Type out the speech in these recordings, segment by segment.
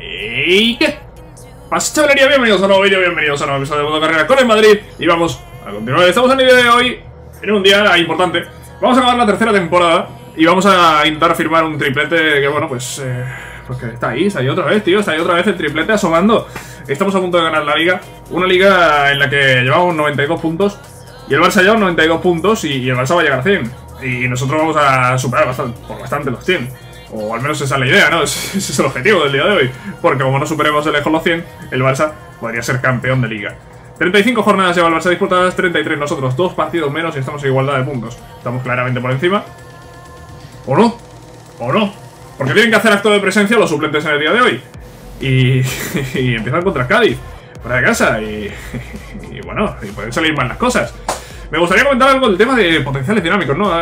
¿Y qué? Chavalería, bienvenidos a un nuevo vídeo, bienvenidos a un nuevo episodio de Mundo Carrera con el Madrid. Y vamos a continuar, estamos en el vídeo de hoy, en un día importante. Vamos a acabar la tercera temporada y vamos a intentar firmar un triplete que bueno, pues... Eh, porque está ahí, está ahí otra vez, tío, está ahí otra vez el triplete asomando. Estamos a punto de ganar la liga, una liga en la que llevamos 92 puntos Y el Barça lleva 92 puntos y, el Barça va a llegar a 100 Y nosotros vamos a superar bastante, por bastante los 100 o al menos esa es la idea, ¿no? Ese es el objetivo del día de hoy. Porque como no superemos el lejos los 100, el Barça podría ser campeón de liga. 35 jornadas lleva el Barça disputadas, 33 nosotros, dos partidos menos y estamos en igualdad de puntos. Estamos claramente por encima. ¿O no? ¿O no? Porque tienen que hacer acto de presencia los suplentes en el día de hoy. Y, y empiezan contra Cádiz, fuera de casa. Y, y bueno, y pueden salir mal las cosas. Me gustaría comentar algo del tema de potenciales dinámicos, ¿no?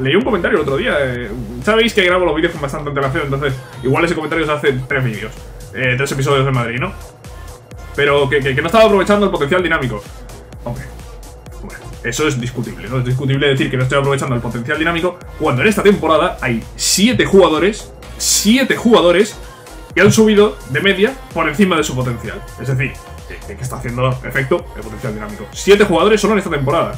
Leí un comentario el otro día. Eh, sabéis que grabo los vídeos con bastante antelación, entonces igual ese comentario se hace tres vídeos. Eh, tres episodios de Madrid, ¿no? Pero que, no estaba aprovechando el potencial dinámico. Hombre, eso es discutible, ¿no? Es discutible decir que no estoy aprovechando el potencial dinámico cuando en esta temporada hay siete jugadores, siete jugadores que han subido de media por encima de su potencial. Es decir, que, está haciendo efecto el potencial dinámico. Siete jugadores solo en esta temporada.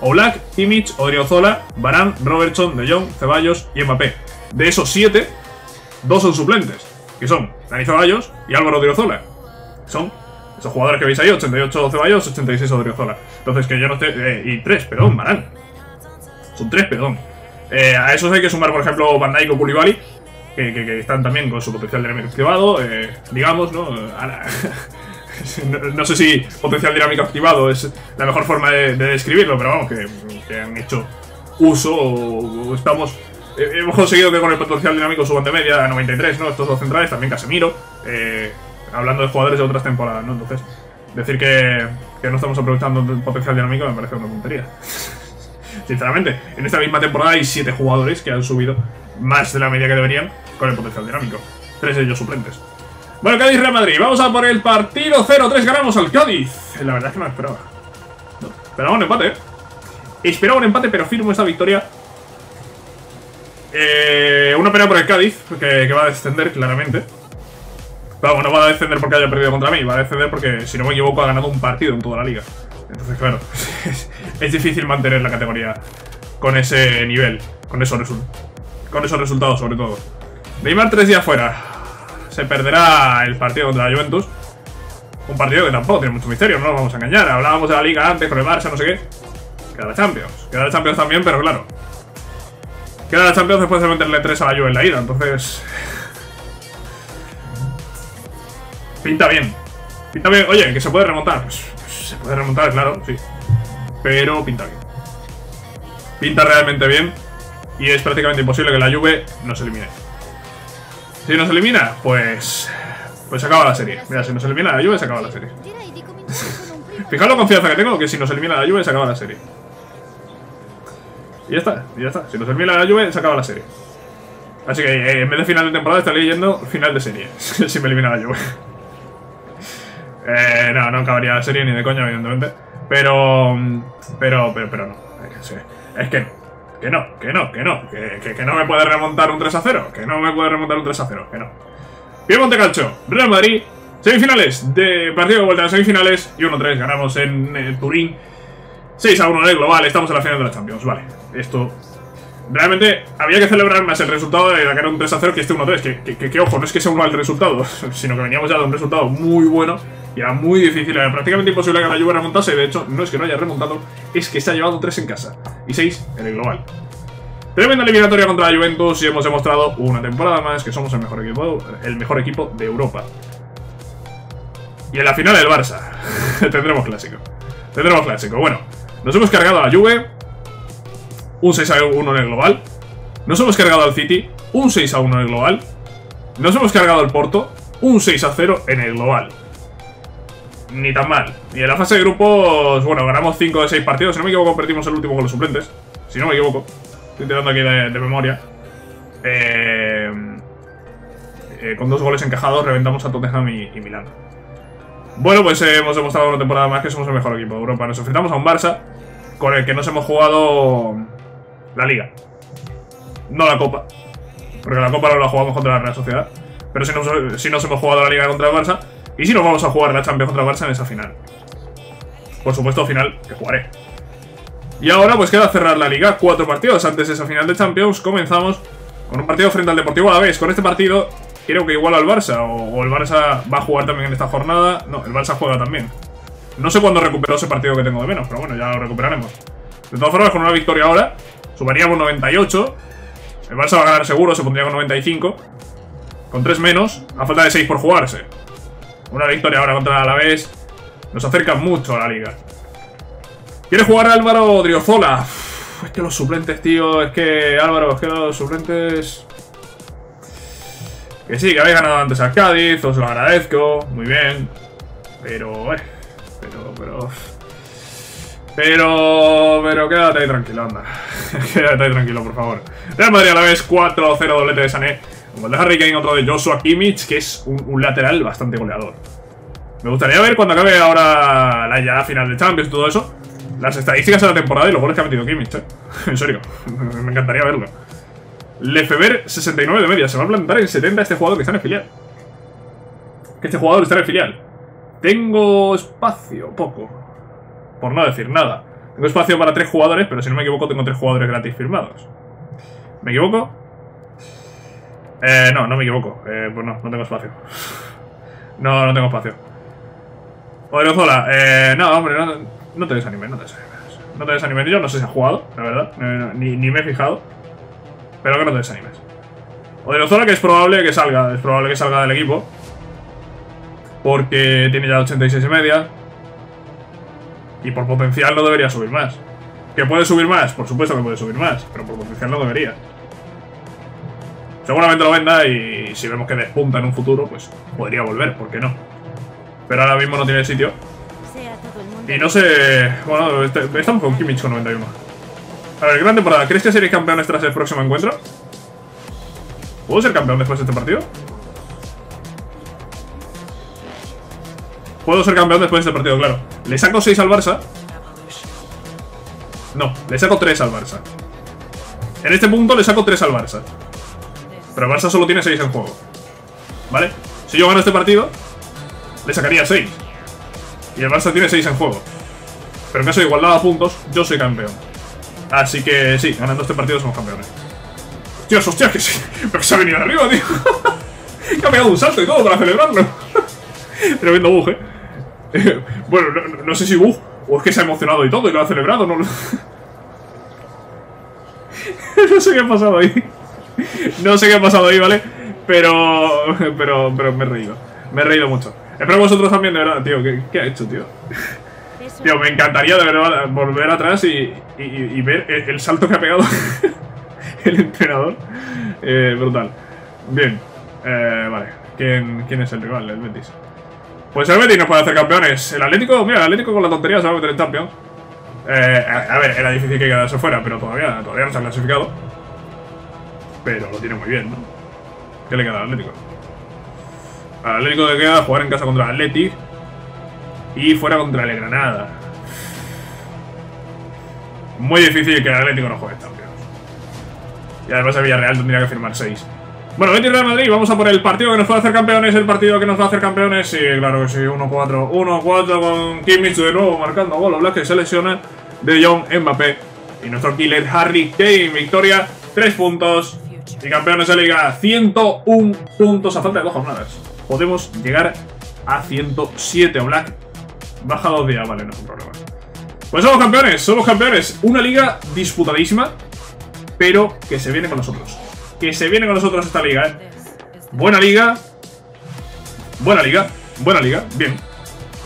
Oblak, Kimmich, Odriozola, Barán, Robertson, De Jong, Ceballos y Mbappé. De esos siete, dos son suplentes, que son Dani Ceballos y Álvaro Odriozola. Son esos jugadores que veis ahí, 88 Ceballos, 86 Odriozola. Entonces que yo no esté... Eh, y tres, perdón, Barán. Son tres, perdón. Eh, a esos hay que sumar, por ejemplo, Van Dijk o Koulibaly, que, están también con su potencial dinámico activado, eh, digamos, ¿no? no, sé si potencial dinámico activado es la mejor forma de, describirlo, pero vamos, que, han hecho uso o, estamos... Eh, hemos conseguido que con el potencial dinámico suban de media a 93, ¿no? Estos dos centrales, también Casemiro, eh, hablando de jugadores de otras temporadas, ¿no? Entonces, decir que, que no estamos aprovechando el potencial dinámico me parece una tontería. Sinceramente, en esta misma temporada hay 7 jugadores que han subido más de la media que deberían con el potencial dinámico. Tres de ellos suplentes. Bueno, Cádiz Real Madrid. Vamos a por el partido 0-3. Ganamos al Cádiz. La verdad es que no lo esperaba. No, esperaba un empate, ¿eh? Esperaba un empate, pero firmo esta victoria. Eh, una pena por el Cádiz, que, va a descender claramente. Vamos, no va a descender porque haya perdido contra mí, va a descender porque, si no me equivoco, ha ganado un partido en toda la liga. Entonces, claro, es, difícil mantener la categoría con ese nivel, con esos, con esos resultados sobre todo. Neymar tres días fuera se perderá el partido contra la Juventus. Un partido que tampoco tiene mucho misterio, no nos vamos a engañar. Hablábamos de la Liga antes con el Barça, no sé qué. Queda la Champions. Queda la Champions también, pero claro. Queda la Champions después de meterle 3 a la Juve en la ida, entonces... Pinta bien. Pinta bien. Oye, que se puede remontar. Pues, se puede remontar, claro, sí. Pero pinta bien. Pinta realmente bien. Y es prácticamente imposible que la Juve nos elimine. Si nos elimina, pues... Pues se acaba la serie. Mira, si nos elimina la Juve, se acaba la serie. Fijaos la confianza que tengo, que si nos elimina la Juve, se acaba la serie. Y ya está, y ya está. Si nos elimina la Juve, se acaba la serie. Así que eh, en vez de final de temporada estaré leyendo final de serie. si me elimina la Juve. eh, no, no acabaría la serie ni de coña, evidentemente. Pero... Pero, pero, pero no. Es que no. Que no, que no, que no, que, no me puede remontar un 3 a 0, que no me puede remontar un 3 a 0, que no. Bien Montecalcho, Real Madrid, semifinales de partido de vuelta de semifinales y 1-3, ganamos en el Turín. 6 a 1 en el global, estamos en la final de la Champions, vale. Esto Realmente había que celebrar más el resultado de que era un 3 a 0 que este 1 3. Que, que, ojo, no es que sea un mal resultado, sino que veníamos ya de un resultado muy bueno y era muy difícil, era prácticamente imposible que la Juve remontase. De hecho, no es que no haya remontado, es que se ha llevado 3 en casa y 6 en el global. Tremenda eliminatoria contra la Juventus y hemos demostrado una temporada más que somos el mejor equipo, el mejor equipo de Europa. Y en la final el Barça. Tendremos clásico. Tendremos clásico. Bueno, nos hemos cargado a la Juve, un 6 a 1 en el global. Nos hemos cargado al City, un 6 a 1 en el global. Nos hemos cargado al Porto, un 6 a 0 en el global. Ni tan mal. Y en la fase de grupos, bueno, ganamos 5 de 6 partidos. Si no me equivoco, perdimos el último con los suplentes. Si no me equivoco. Estoy tirando aquí de, memoria. Eh, eh, con dos goles encajados reventamos a Tottenham y, y Milán. Bueno, pues eh, hemos demostrado una temporada más que somos el mejor equipo de Europa. Nos enfrentamos a un Barça con el que nos hemos jugado la liga. No la copa. Porque la copa no la jugamos contra la Real Sociedad. Pero si no, si nos hemos jugado la Liga contra el Barça. Y si nos vamos a jugar la Champions contra el Barça en esa final. Por supuesto, final que jugaré. Y ahora pues queda cerrar la Liga. Cuatro partidos antes de esa final de Champions. Comenzamos con un partido frente al Deportivo a la vez. Con este partido creo que igual al Barça. O, el Barça va a jugar también en esta jornada. No, el Barça juega también. No sé cuándo recupero ese partido que tengo de menos, pero bueno, ya lo recuperaremos. De todas formas, con una victoria ahora, sumaríamos 98. El Barça va a ganar seguro, se pondría con 95. Con 3 menos, a falta de 6 por jugarse. Una victoria ahora contra el Alavés nos acerca mucho a la liga. ¿Quiere jugar Álvaro Driozola? es que los suplentes, tío, es que Álvaro, es que los suplentes... Que sí, que habéis ganado antes al Cádiz, os lo agradezco, muy bien. Pero, eh, pero, pero... Pero, pero quédate ahí tranquilo, anda. quédate ahí tranquilo, por favor. Real Madrid a la vez, 4-0 doblete de Sané. Un de Harry Kane, otro de Joshua Kimmich, que es un, lateral bastante goleador. Me gustaría ver cuando acabe ahora la ya final de Champions y todo eso, las estadísticas de la temporada y los goles que ha metido Kimmich, eh. En serio, me encantaría verlo. Lefever, 69 de media. Se va a plantar en 70 este jugador que está en el filial. Que este jugador está en el filial. Tengo espacio, poco. Por no decir nada. Tengo espacio para tres jugadores, pero si no me equivoco tengo tres jugadores gratis firmados. ¿Me equivoco? Eh, no, no me equivoco. Eh, pues no, no tengo espacio. No, no tengo espacio. Odriozola, eh, no, hombre, no, no te desanimes, no te desanimes. No te desanimes, yo no sé si ha jugado, la verdad. ni, ni, me he fijado. Pero que no te desanimes. Odriozola que es probable que salga, es probable que salga del equipo. Porque tiene ya 86 y media. Y por potencial no debería subir más. ¿Que puede subir más? Por supuesto que puede subir más, pero por potencial no debería. Seguramente lo venda y si vemos que despunta en un futuro, pues podría volver, ¿por qué no? Pero ahora mismo no tiene sitio. Y no sé... Bueno, estamos con Kimmich con 91. A ver, gran temporada. ¿Crees que seréis campeones tras el próximo encuentro? ¿Puedo ser campeón después de este partido? Puedo ser campeón después de este partido, claro. Le saco 6 al Barça. No, le saco 3 al Barça. En este punto le saco 3 al Barça. Pero el Barça solo tiene 6 en juego. ¿Vale? Si yo gano este partido, le sacaría 6. Y el Barça tiene 6 en juego. Pero en caso de igualdad a puntos, yo soy campeón. Así que sí, ganando este partido somos campeones. Dios, hostia, que, sí, pero que se ha venido arriba, tío. que ha pegado un salto y todo para celebrarlo. Tremendo bug, eh. bueno, no, sé si bug o es que se ha emocionado y todo y lo ha celebrado, no no sé qué ha pasado ahí. No sé qué ha pasado ahí, ¿vale? Pero, pero, pero me he reído. Me he reído mucho. Espero vosotros también, de verdad, tío. ¿Qué, ha hecho, tío? Tío, me encantaría de verdad volver atrás y, y, ver el, salto que ha pegado el entrenador. Eh, brutal. Bien. Eh, vale. ¿Quién, ¿Quién es el rival? El Betis. Pues el Betis nos puede hacer campeones. El Atlético, mira, el Atlético con la tontería se va a meter en Champions. Eh, a, ver, era difícil que quedase fuera, pero todavía, todavía no se ha clasificado. Pero lo tiene muy bien, ¿no? ¿Qué le queda al Atlético? Al Atlético le queda jugar en casa contra el Athletic y fuera contra el Granada. Muy difícil que el Atlético no juegue Champions. Y además el Villarreal tendría que firmar 6. Bueno, Betis Real Madrid, vamos a por el partido que nos puede hacer campeones, el partido que nos va a hacer campeones. Sí, claro que sí, 1-4. 1-4 con Kimmich de nuevo marcando gol. Black que se lesiona de John Mbappé. Y nuestro killer Harry Kane, victoria, 3 puntos. Y campeones de liga, 101 puntos a falta de dos jornadas. Podemos llegar a 107. Black baja dos días, vale, no es un problema. Pues somos campeones, somos campeones. Una liga disputadísima, pero que se viene con nosotros que se viene con nosotros esta liga, ¿eh? Buena liga. Buena liga. Buena liga. Bien.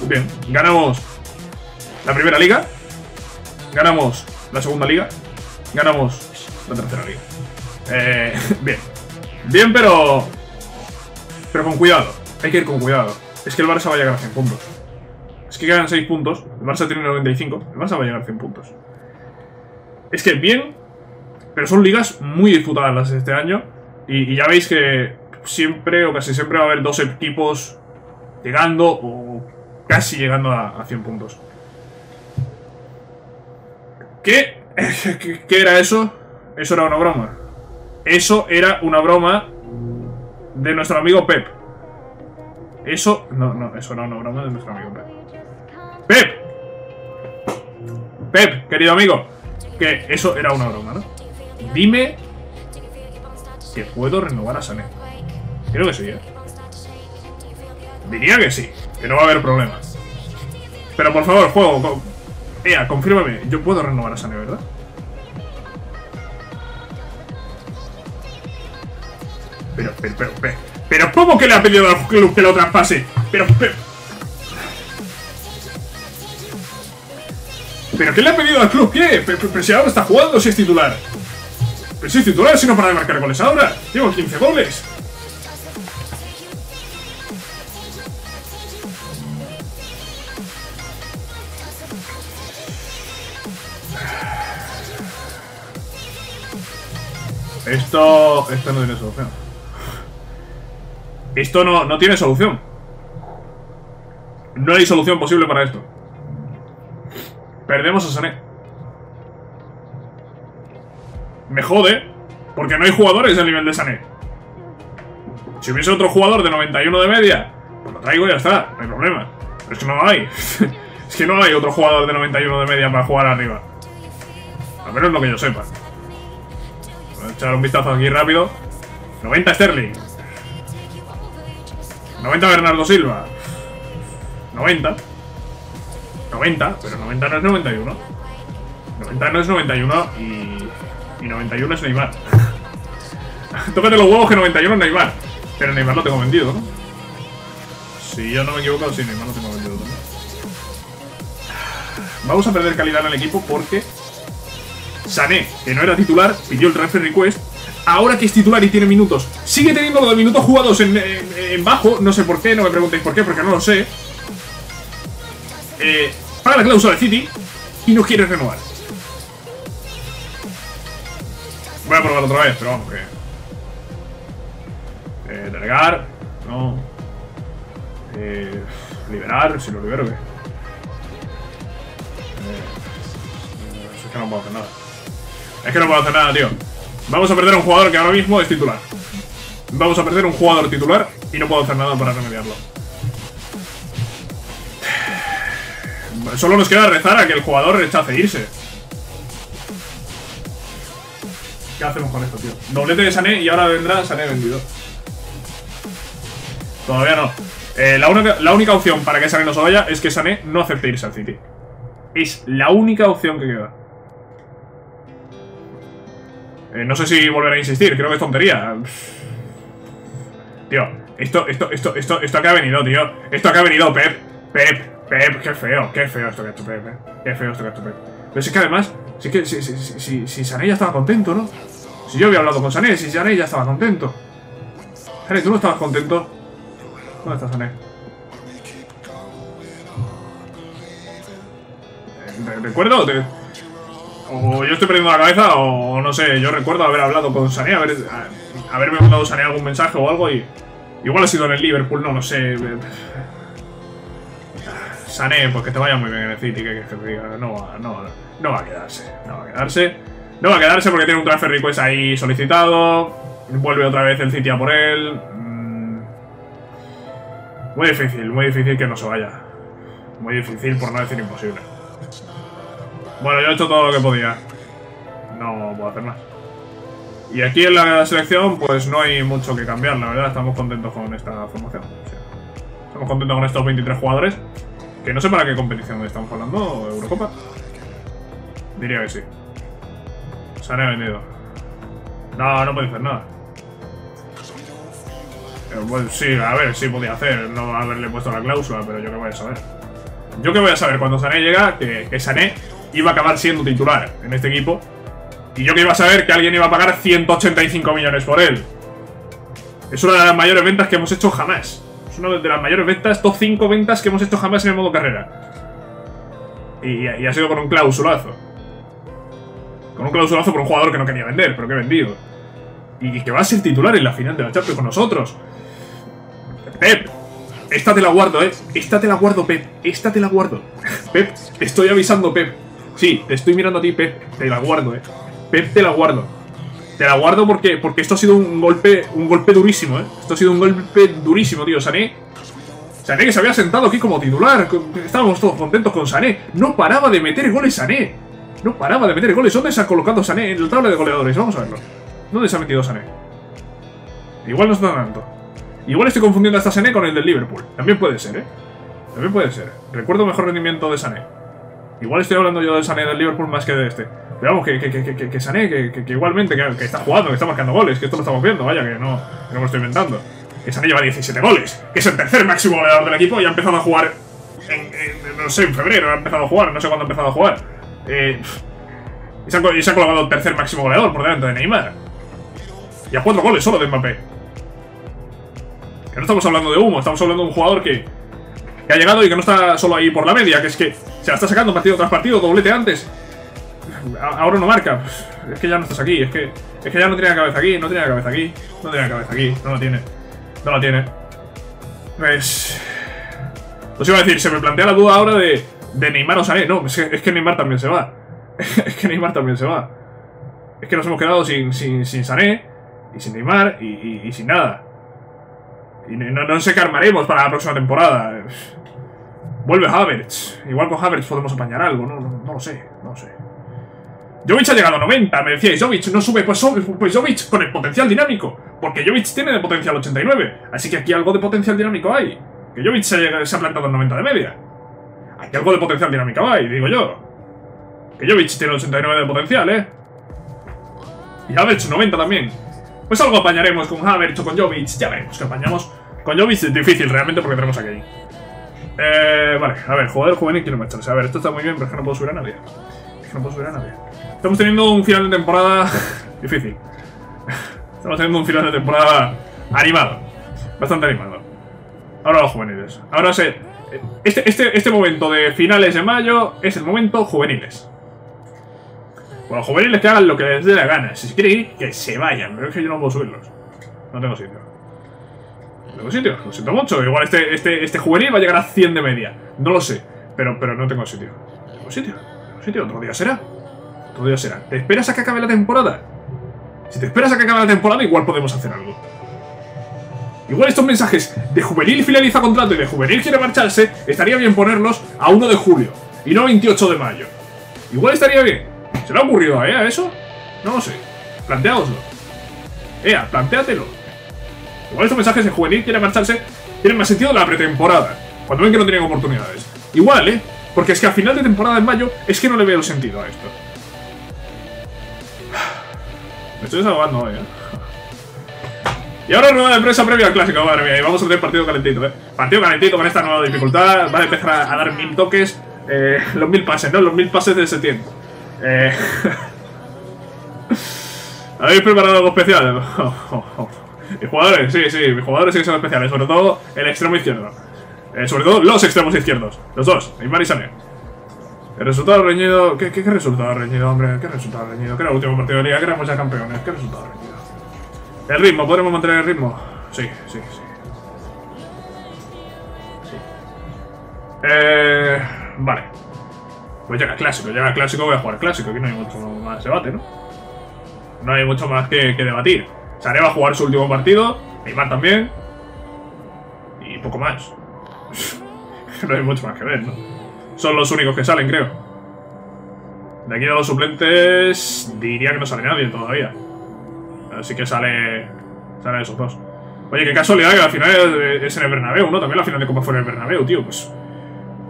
Bien. Ganamos la primera liga. Ganamos la segunda liga. Ganamos la tercera liga. Eh, bien. Bien, pero... Pero con cuidado. Hay que ir con cuidado. Es que el Barça va a llegar a 100 puntos. Es que quedan 6 puntos. El Barça tiene 95. El Barça va a llegar a 100 puntos. Es que bien, pero son ligas muy disputadas las de este año. Y, ya veis que siempre o casi siempre va a haber dos equipos llegando o casi llegando a, 100 puntos. ¿Qué? ¿Qué era eso? Eso era una broma. Eso era una broma de nuestro amigo Pep. Eso... No, no, eso no, no, broma de nuestro amigo Pep. ¡Pep! Pep, querido amigo. Que eso era una broma, ¿no? Dime que puedo renovar a Sané. Creo que sí, ¿eh? Diría que sí, que no va a haber problemas. Pero por favor, juego, Ea, confírmame, yo puedo renovar a Sané, ¿verdad? Pero, pero, pero, pero, pero ¿cómo que le ha pedido al club que lo traspase? Pero, pero... ¿Pero qué le ha pedido al club? ¿Qué? Pero, si ahora está jugando si es titular. Pero si es titular, si no para de marcar goles ahora. Llevo 15 goles. Esto... Esto no tiene solución. Esto no, no tiene solución. No hay solución posible para esto. Perdemos a Sané. Me jode, porque no hay jugadores del nivel de Sané. Si hubiese otro jugador de 91 de media, pues lo traigo y ya está, no hay problema. Pero es que no hay. es que no hay otro jugador de 91 de media para jugar arriba. Al menos lo que yo sepa. Voy a echar un vistazo aquí rápido. 90 Sterling. 90 Bernardo Silva. 90. 90, pero 90 no es 91. 90 no es 91 y, y 91 es Neymar. Tócate los huevos que 91 es Neymar. Pero Neymar lo tengo vendido, ¿no? Si yo no me equivoco, sí, Neymar lo tengo vendido también. Vamos a perder calidad en el equipo porque Sané, que no era titular, pidió el transfer request. Ahora que es titular y tiene minutos, sigue teniendo los minutos jugados en, bajo. No sé por qué, no me preguntéis por qué, porque no lo sé. Eh, para la cláusula de City y no quiere renovar. Voy a probar otra vez, pero vamos que... Eh, delegar, no. Eh, liberar, si lo libero, ¿qué? Eh, es que no puedo hacer nada. Es que no puedo hacer nada, tío. Vamos a perder a un jugador que ahora mismo es titular. Vamos a perder un jugador titular y no puedo hacer nada para remediarlo. Solo nos queda rezar a que el jugador rechace irse. ¿Qué hacemos con esto, tío? Doblete de Sané y ahora vendrá Sané vendido. Todavía no. Eh, la, la única opción para que Sané no se vaya es que Sané no acepte irse al City. Es la única opción que queda. Eh, no sé si volver a insistir, creo que es tontería. Tío, esto, esto, esto, esto, esto que ha venido, tío. Esto que ha venido, Pep. Pep, Pep, qué feo, qué feo esto que ha hecho Pep, eh. Qué feo esto que ha hecho Pep. Pero es que además, sí que si, si, si, si, Sané ya estaba contento, ¿no? Si yo había hablado con Sané, si Sané ya estaba contento. Sané, ¿tú no estabas contento? ¿Dónde está Sané? Eh, ¿Recuerdo? Te... O yo estoy perdiendo la cabeza, o no sé, yo recuerdo haber hablado con Sané, haber, haberme mandado Sané algún mensaje o algo y... Igual ha sido en el Liverpool, no lo sé. Sané, pues que te vaya muy bien en el City, que, diga, no, no, no va a quedarse, no va a quedarse. No va a quedarse porque tiene un transfer request ahí solicitado, vuelve otra vez el City a por él. Mm. Muy difícil, muy difícil que no se vaya. Muy difícil, por no decir imposible. Bueno, yo he hecho todo lo que podía. No puedo hacer más. Y aquí en la selección, pues no hay mucho que cambiar, la verdad. Estamos contentos con esta formación. estamos contentos con estos 23 jugadores. Que no sé para qué competición estamos hablando, Eurocopa. Diría que sí. Se han vendido. No, no puede hacer nada. Eh, sí, a ver, sí podía hacer, no haberle puesto la cláusula, pero yo qué voy a saber. Yo qué voy a saber cuando Sané llega, que Sané iba a acabar siendo titular en este equipo. Y yo que iba a saber que alguien iba a pagar 185 millones por él. Es una de las mayores ventas que hemos hecho jamás una de las mayores ventas, top 5 ventas que hemos hecho jamás en el modo carrera. Y, ha sido con un clausulazo. Con un clausulazo por un jugador que no quería vender, pero que he vendido. Y que va a ser titular en la final de la Champions con nosotros. Pep, esta te la guardo, eh. Esta te la guardo, Pep. Esta te la guardo. Pep, estoy avisando, Pep. Sí, te estoy mirando a ti, Pep. Te la guardo, eh. Pep, te la guardo. te la guardo porque, porque esto ha sido un golpe, un golpe durísimo, ¿eh? Esto ha sido un golpe durísimo, tío. Sané, Sané que se había sentado aquí como titular. Estábamos todos contentos con Sané. No paraba de meter goles Sané. No paraba de meter goles. ¿Dónde se ha colocado Sané? En la tabla de goleadores. Vamos a verlo. ¿Dónde se ha metido Sané? Igual no está tanto. Igual estoy confundiendo a esta Sané con el del Liverpool. También puede ser, ¿eh? También puede ser. Recuerdo mejor rendimiento de Sané. Igual estoy hablando yo de Sané del Liverpool más que de este. Pero vamos, que, que, que, Sané, que, igualmente, que, está jugando, que está marcando goles, que esto lo estamos viendo, vaya, que no, no me estoy inventando. Que Sané lleva 17 goles, que es el tercer máximo goleador del equipo y ha empezado a jugar en, no sé, en febrero ha empezado a jugar, no sé cuándo ha empezado a jugar. Eh, y, se ha, y se ha colocado el tercer máximo goleador por delante de Neymar. Y a cuatro goles solo de Mbappé. Que no estamos hablando de humo, estamos hablando de un jugador que, que ha llegado y que no está solo ahí por la media, que es que se la está sacando partido tras partido, doblete antes. Ahora no marca. Es que ya no estás aquí, es que, es que ya no tiene la cabeza aquí, no tiene la cabeza aquí, no tiene la cabeza aquí, no la tiene. No la tiene. Pues... Os iba a decir, se me plantea la duda ahora de, de Neymar o Sané. No, es que, es que Neymar también se va. es que Neymar también se va. Es que nos hemos quedado sin, sin, sin Sané, y sin Neymar, y sin nada. Y no, no, sé qué armaremos para la próxima temporada. Vuelve Havertz. Igual con Havertz podemos apañar algo, no, no, no lo sé, no lo sé. Jovic ha llegado a 90, me decíais, Jovic no sube, pues, pues Jovic con el potencial dinámico, porque Jovic tiene de potencial 89, así que aquí algo de potencial dinámico hay. Que Jovic se, se ha plantado en 90 de media. Aquí algo de potencial dinámico hay, digo yo. Que Jovic tiene 89 de potencial, ¿eh? Y Havertz 90 también. Pues algo apañaremos con Havertz o con Jovic, ya veremos que apañamos. Con Jovic es difícil realmente porque tenemos aquí. Eh, vale, a ver, jugador juvenil quiero marcharse. A ver, esto está muy bien, pero es que no puedo subir a nadie. Es que no puedo subir a nadie. Estamos teniendo un final de temporada difícil. Estamos teniendo un final de temporada animado. Bastante animado. Ahora los juveniles. Ahora sé. Este, este, este momento de finales de mayo es el momento juveniles. Bueno, juveniles que hagan lo que les dé la gana. Si quieren ir, que se vayan. Pero es que yo no puedo subirlos. No tengo sitio. No tengo sitio. Lo siento mucho. Igual este, este, este juvenil va a llegar a 100 de media. No lo sé. Pero, pero no tengo sitio. No tengo sitio. Tengo sitio. Otro día será. Otro día será. ¿Te esperas a que acabe la temporada? Si te esperas a que acabe la temporada, igual podemos hacer algo. Igual estos mensajes de juvenil finaliza contrato y de juvenil quiere marcharse, estaría bien ponerlos a 1 de julio y no 28 de mayo. Igual estaría bien. ¿Se le ha ocurrido a EA eso? No lo sé. Planteaoslo. EA, planteatelo. Igual estos mensajes de juvenil quiere marcharse tienen más sentido la pretemporada, cuando ven que no tienen oportunidades. Igual, ¿eh? Porque es que a final de temporada en mayo es que no le veo sentido a esto. Me estoy desahogando ¿eh? Y ahora nueva empresa previa al clásico, madre mía. Y vamos a tener partido calentito, ¿eh? Partido calentito con esta nueva dificultad. Van a empezar a dar mil toques. Eh, los mil pases, ¿no? Los mil pases de septiembre. Eh... ¿Habéis preparado algo especial? mis jugadores, sí, sí, mis jugadores sí que son especiales. Sobre todo el extremo izquierdo. Eh, sobre todo los extremos izquierdos. Los dos, Neymar y Sané. El resultado reñido... ¿Qué, qué, qué resultado reñido, hombre? ¿Qué resultado reñido? Que era el último partido de liga, que éramos ya campeones. ¿Qué resultado reñido? El ritmo, ¿podremos mantener el ritmo? Sí, sí, sí. Sí. Eh... Vale. Pues llega clásico, llega clásico, voy a jugar clásico. Aquí no hay mucho más debate, ¿no? No hay mucho más que, debatir. Sare va a jugar su último partido, Neymar también. Y poco más. no hay mucho más que ver, ¿no? Son los únicos que salen, creo. De aquí a los suplentes, diría que no sale nadie todavía. Así que sale. Sale esos dos. Oye, qué casualidad que la final es en el Bernabéu, ¿no? También la final de Copa fue en el Bernabéu, tío. Pues.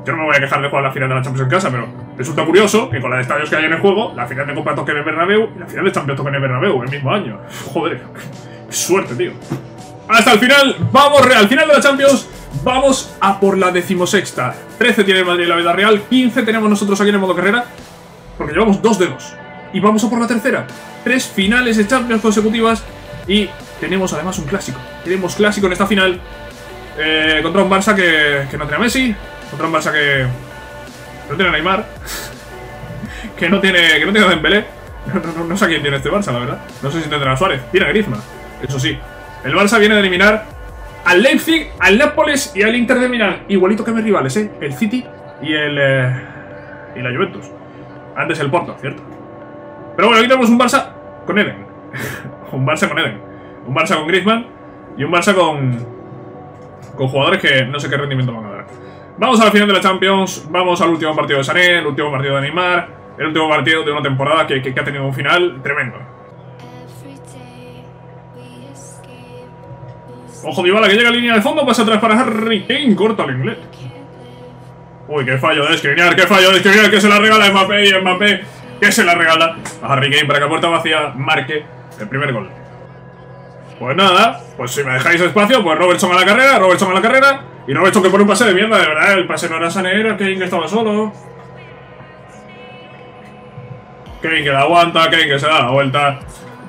Yo no me voy a quejar de jugar la final de la Champions en casa, pero resulta curioso que con la de estadios que hay en el juego, la final de Copa toque en el Bernabéu y la final de Champions toque en el Bernabéu el mismo año. Joder, qué suerte, tío. Hasta el final, vamos al final de la Champions, vamos a por la decimosexta. 13 tiene Madrid en la vida real, 15 tenemos nosotros aquí en el modo carrera, porque llevamos dos de dos. Y vamos a por la tercera. Tres finales de Champions consecutivas y tenemos además un clásico. Tenemos clásico en esta final eh, contra un Barça que, que no tiene Messi, contra un Barça que no tiene Neymar, que no tiene, que no tiene Dembélé. No, no, no, sé a quién tiene este Barça, la verdad. No sé si tendrá a Suárez. Tiene a Griezmann, eso sí. El Barça viene de eliminar al Leipzig, al Nápoles y al Inter de Milán. Igualito que mis rivales, ¿eh? El City y el... Eh, y la Juventus. Antes el Porto, ¿cierto? Pero bueno, aquí tenemos un Barça con Eden. un Barça con Eden. Un Barça con Griezmann y un Barça con, con jugadores que no sé qué rendimiento van a. Vamos a la final de la Champions, vamos al último partido de Sané, el último partido de Neymar, el último partido de una temporada que, ha tenido un final tremendo. Ojo Dybala que llega a línea de fondo, pasa atrás para Harry Kane, corta el inglés. Uy, qué fallo de Skriniar, qué fallo de Skriniar, que se la regala Mbappé y Mbappé que se la regala a Harry Kane para que a puerta vacía marque el primer gol. Pues nada, pues si me dejáis espacio, pues Robertson a la carrera, Robertson a la carrera y Robertson que pone un pase de mierda, de verdad, el pase no era Sané, era Kane que estaba solo. Kane que la aguanta, Kane que se da la vuelta,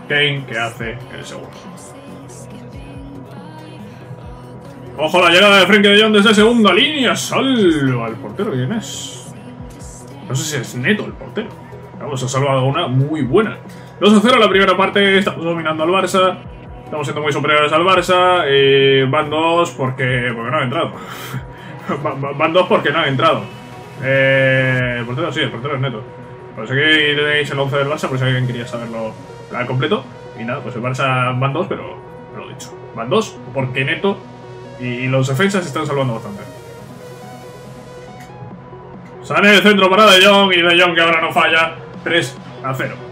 Kane que hace el segundo. Ojo la llegada de Frenkie de Jong desde segunda línea. Salva al portero. ¿Quién es? No sé si es Neto el portero. Vamos, ha salvado una muy buena. 2 a 0 la primera parte. Estamos dominando al Barça. Estamos siendo muy superiores al Barça. Eh, van dos porque, porque no ha entrado. van dos porque no ha entrado. Eh, el portero sí, el portero es Neto. Pues aquí tenéis el 11 del Barça, por si alguien quería saberlo al completo. Y nada, pues el Barça van dos, pero lo dicho. Van dos porque Neto y los defensas están salvando bastante. Sale el centro para De Jong y De Jong que ahora no falla. 3 a 0.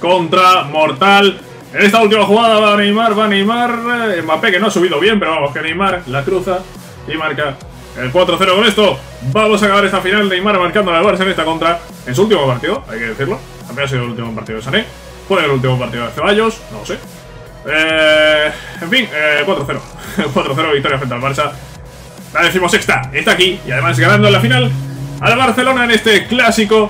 Contra Mortal. En esta última jugada va Neymar, va Neymar. Mbappé que no ha subido bien, pero vamos, que Neymar la cruza y marca el 4-0 con esto. Vamos a acabar esta final. Neymar marcando a la Barça en esta contra. En su último partido, hay que decirlo. También ha sido el último partido de Sané. Puede el último partido de Ceballos, no lo sé. Eh, en fin, 4-0. Eh, 4-0 victoria frente al Barça. La decimosexta está aquí y además ganando en la final al Barcelona en este clásico.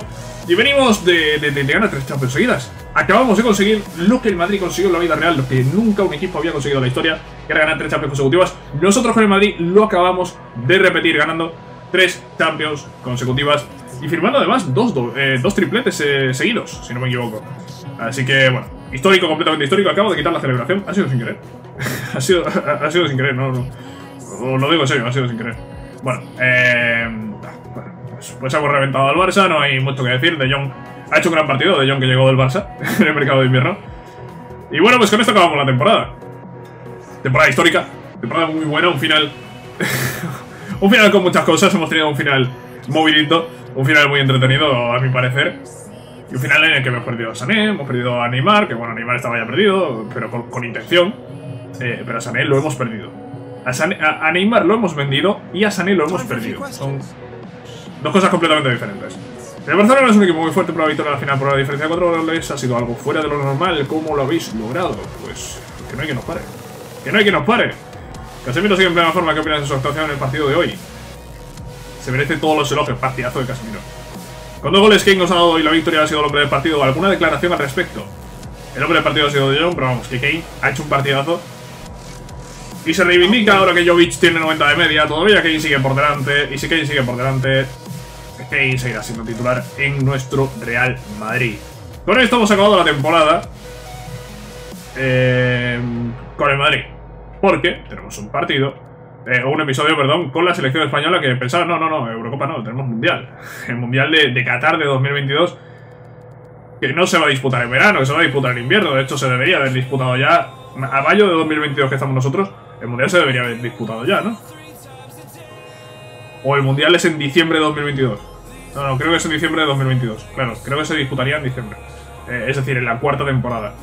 Y venimos de, de, ganar tres Champions seguidas. Acabamos de conseguir lo que el Madrid consiguió en la vida real, lo que nunca un equipo había conseguido en la historia, que era ganar tres Champions consecutivas. Nosotros con el Madrid lo acabamos de repetir ganando tres Champions consecutivas y firmando además dos, eh, dos tripletes eh, seguidos, si no me equivoco. Así que, bueno, Histórico, completamente histórico. Acabo de quitar la celebración. Ha sido sin querer. ha, sido, ha, sido sin querer, no, no. Lo digo en serio, ha sido sin querer. Bueno, eh, pues, pues hemos reventado al Barça, no hay mucho que decir. De Jong ha hecho un gran partido, De Jong que llegó del Barça en el mercado de invierno. Y bueno, pues con esto acabamos la temporada. Temporada histórica, temporada muy buena, un final. un final con muchas cosas. Hemos tenido un final movilito, un final muy entretenido, a mi parecer. Y un final en el que hemos perdido a Sané, hemos perdido a Neymar, que bueno, Neymar estaba ya perdido, pero con, intención. Eh, pero a Sané lo hemos perdido. A, Neymar lo hemos vendido y a Sané lo hemos perdido. Dos cosas completamente diferentes. El Barcelona es un equipo muy fuerte por la victoria la final, por la diferencia de cuatro goles ha sido algo fuera de lo normal. ¿Cómo lo habéis logrado? Pues que no hay que nos pare. Que no hay que nos pare. Casemiro sigue en plena forma. ¿Qué opinas de su actuación en el partido de hoy? Se merece todos los elogios. Partidazo de Casemiro. Con dos goles, Kane nos ha dado hoy la victoria ha sido el hombre del partido. ¿Alguna declaración al respecto? El hombre del partido ha sido De Jong, pero vamos, que Kane ha hecho un partidazo. Y se reivindica ahora que Jovic tiene 90 de media. Todavía Kane sigue por delante. Y si Kane sigue por delante, Kane seguirá siendo titular en nuestro Real Madrid. Con esto hemos acabado la temporada eh, con el Madrid. Porque tenemos un partido eh, un episodio, perdón, con la selección española que pensaba, no, no, no, Eurocopa no, tenemos Mundial. El Mundial de, de, Qatar de 2022, que no se va a disputar en verano, que se va a disputar en invierno. De hecho, se debería haber disputado ya, a mayo de 2022 que estamos nosotros, el Mundial se debería haber disputado ya, ¿no? O el Mundial es en diciembre de 2022. No, creo que es en diciembre de 2022. Claro, creo que se disputaría en diciembre. Eh, es decir, en la cuarta temporada.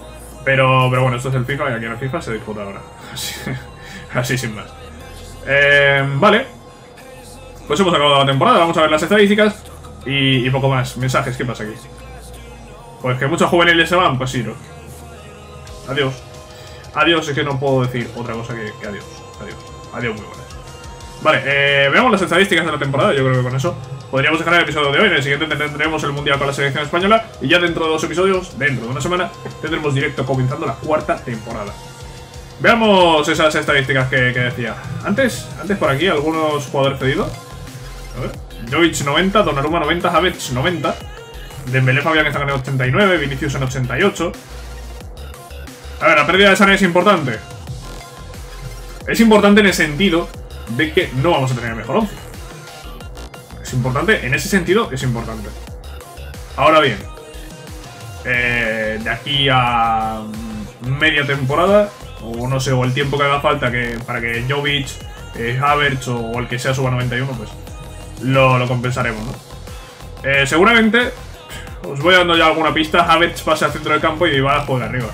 Pero, pero bueno, esto es el FIFA y aquí en el FIFA se disputa ahora. Así, sin más. Eh, vale. Pues hemos acabado la temporada, vamos a ver las estadísticas y, poco más. Mensajes, ¿qué pasa aquí? Pues que muchos juveniles se van, pues sí, ¿no? Adiós. Adiós, es que no puedo decir otra cosa que, adiós. Adiós. Adiós, muy buenas. Vale, eh, veamos las estadísticas de la temporada, yo creo que con eso podríamos dejar el episodio de hoy. En el siguiente tendremos el Mundial con la selección española y ya dentro de dos episodios, dentro de una semana, tendremos directo comenzando la cuarta temporada. Veamos esas estadísticas que, decía. Antes, antes por aquí, algunos jugadores cedidos. A ver. Jovic 90, Donnarumma 90, Havertz 90. Dembélé Fabián que están en 89, Vinicius en 88. A ver, la pérdida de Sané es importante. Es importante en el sentido de que no vamos a tener el mejor 11. Es importante, en ese sentido es importante. Ahora bien, eh, de aquí a media temporada, o no sé, o el tiempo que haga falta que para que Jovic, eh, Havertz o el que sea suba 91, pues lo, lo compensaremos, ¿no? Eh, seguramente, os voy dando ya alguna pista, Havertz pase al centro del campo y Dybala juegue arriba.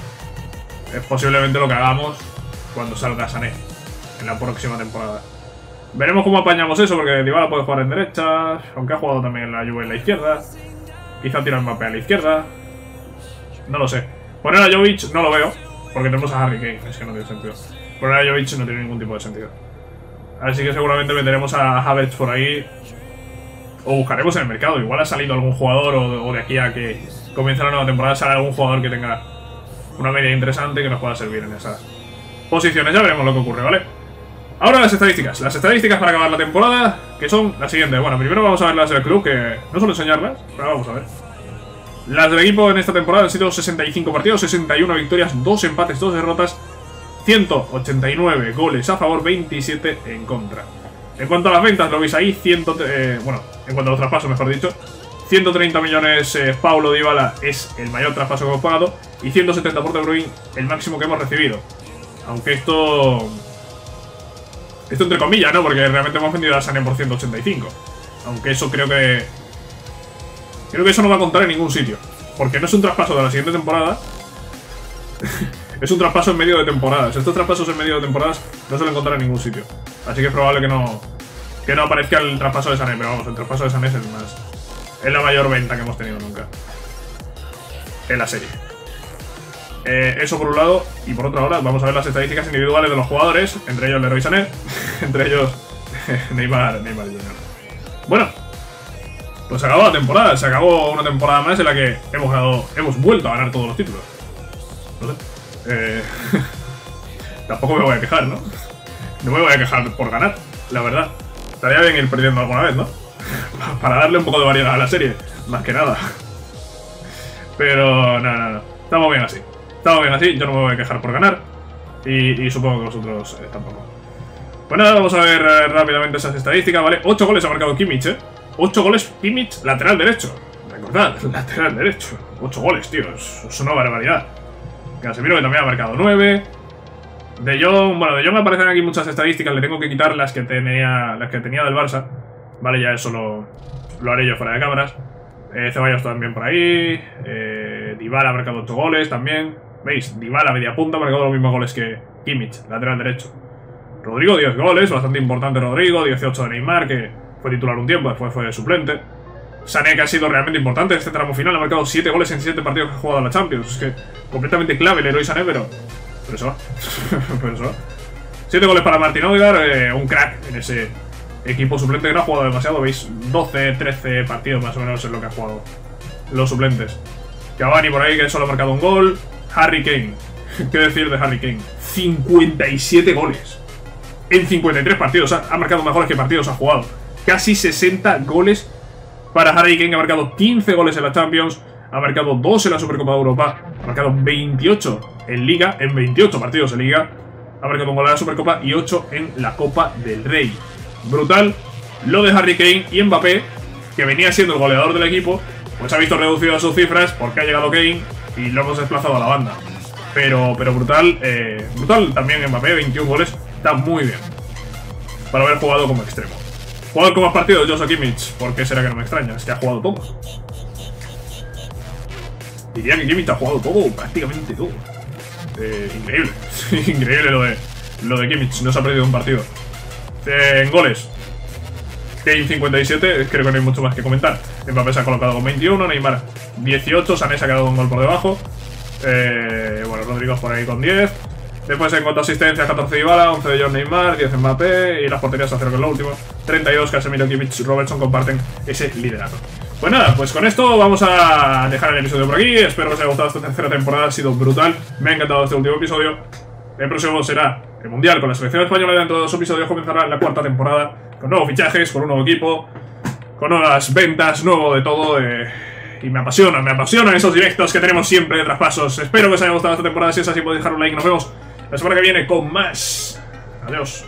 Es posiblemente lo que hagamos cuando salga Sané en la próxima temporada. Veremos cómo apañamos eso, porque Dybala puede jugar en derecha, aunque ha jugado también la Juve en la izquierda. Quizá tira el mapa a la izquierda. No lo sé. Poner a Jovic no lo veo, porque tenemos a Harry Kane, es que no tiene sentido. Poner a Jovic no tiene ningún tipo de sentido. Así que seguramente meteremos a Havertz por ahí. O buscaremos en el mercado. Igual ha salido algún jugador o, de aquí a que comience la nueva temporada sale algún jugador que tenga una media interesante que nos pueda servir en esas posiciones. Ya veremos lo que ocurre, ¿vale? Ahora las estadísticas. Las estadísticas para acabar la temporada, que son las siguientes. Bueno, primero vamos a ver las del club, que no suelo enseñarlas, pero vamos a ver. Las del equipo en esta temporada han sido 65 partidos, 61 victorias, 2 empates, 2 derrotas, 189 goles a favor, 27 en contra. En cuanto a las ventas, lo veis ahí, 100, eh, bueno, en cuanto a los traspasos, mejor dicho, 130 millones eh, Paulo Dybala es el mayor traspaso que hemos pagado y 170 por De Bruyne el máximo que hemos recibido. Aunque esto... Esto entre comillas, ¿no? Porque realmente hemos vendido a Sané por 185. Aunque eso creo que... Creo que eso no va a contar en ningún sitio. Porque no es un traspaso de la siguiente temporada. es un traspaso en medio de temporadas. Estos traspasos en medio de temporadas no se lo encontrar en ningún sitio. Así que es probable que no, que no aparezca el traspaso de Sané. Pero vamos, el traspaso de Sané es el más... Es la mayor venta que hemos tenido nunca. En la serie. Eh, eso por un lado, y por otro lado vamos a ver las estadísticas individuales de los jugadores, entre ellos Leroy Sané, entre ellos Neymar, Neymar Jr. Bueno, pues se acabó la temporada, se acabó una temporada más en la que hemos ganado, hemos vuelto a ganar todos los títulos. No. Eh, tampoco me voy a quejar, ¿no? No me voy a quejar por ganar, la verdad. Estaría bien ir perdiendo alguna vez, ¿no? Para darle un poco de variedad a la serie, más que nada. Pero, no, no, no. Estamos bien así. Estamos bien así, yo no me voy a quejar por ganar. Y, supongo que vosotros eh, tampoco. Pues nada, vamos a ver eh, rápidamente esas estadísticas, ¿vale? 8 goles ha marcado Kimmich, ¿eh? 8 goles Kimmich, lateral derecho. Recordad, lateral derecho. 8 goles, tío. Es, una barbaridad. Casemiro que también ha marcado 9. De Jong, bueno, de Jong aparecen aquí muchas estadísticas. Le tengo que quitar las que tenía, las que tenía del Barça. Vale, ya eso lo, lo haré yo fuera de cámaras. Eh, Ceballos también por ahí. Eh, Dybala ha marcado 8 goles también. ¿Veis? Dybala, media punta, ha marcado los mismos goles que Kimmich, lateral derecho. Rodrigo, 10 goles, bastante importante Rodrigo, 18 de Neymar, que fue titular un tiempo, después fue suplente. Sané, que ha sido realmente importante en este tramo final, ha marcado 7 goles en 7 partidos que ha jugado la Champions. Es que completamente clave el héroe Sané, pero... Pero eso va. pero eso va. 7 goles para Martin Odegaard, eh, un crack en ese equipo suplente que no ha jugado demasiado, veis, 12, 13 partidos más o menos es lo que ha jugado los suplentes. Cavani por ahí que solo ha marcado un gol, Harry Kane. ¿Qué decir de Harry Kane? 57 goles. En 53 partidos. Ha, marcado mejores que partidos ha jugado. Casi 60 goles para Harry Kane. Ha marcado 15 goles en la Champions. Ha marcado 2 en la Supercopa de Europa. Ha marcado 28 en Liga. En 28 partidos en Liga. Ha marcado un gol en la Supercopa y 8 en la Copa del Rey. Brutal. Lo de Harry Kane y Mbappé, que venía siendo el goleador del equipo, pues ha visto reducido sus cifras porque ha llegado Kane y lo hemos desplazado a la banda. Pero, pero brutal, eh, brutal también Mbappé, 21 goles, está muy bien. Para haber jugado como extremo. Jugador con más partidos, Joshua Kimmich. ¿Por qué será que no me extraña? Es que ha jugado todos. Diría que Kimmich ha jugado todo, prácticamente todo. Eh, increíble. increíble lo de, lo de Kimmich. No se ha perdido un partido. en goles. Kane 57, creo que no hay mucho más que comentar. Mbappé se ha colocado con 21, Neymar 18, Sané se ha quedado un gol por debajo. Eh, bueno, Rodrigo por ahí con 10. Después en cuanto a asistencias, 14 Ibala, 11 de John Neymar, 10 Mbappé y las porterías a 0 que es lo último. 32 Casemiro, Kimmich, Robertson comparten ese liderato. Pues nada, pues con esto vamos a dejar el episodio por aquí. Espero que os haya gustado esta tercera temporada, ha sido brutal. Me ha encantado este último episodio. El próximo será el Mundial con la selección española. Dentro de dos episodios comenzará la cuarta temporada con nuevos fichajes, con un nuevo equipo, con nuevas ventas, nuevo de todo. Eh, y me apasiona, me apasionan esos directos que tenemos siempre de traspasos. Espero que os haya gustado esta temporada. Si es así, podéis dejar un like. Nos vemos la semana que viene con más. Adiós.